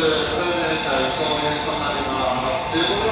プレゼン車1号目となります。